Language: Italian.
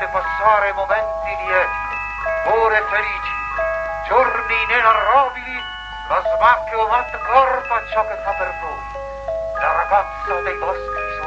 vedrete passare momenti lieti, ore felici, giorni inenarrabili, la smacchio mat corpa ciò che fa per voi, la ragazza dei vostri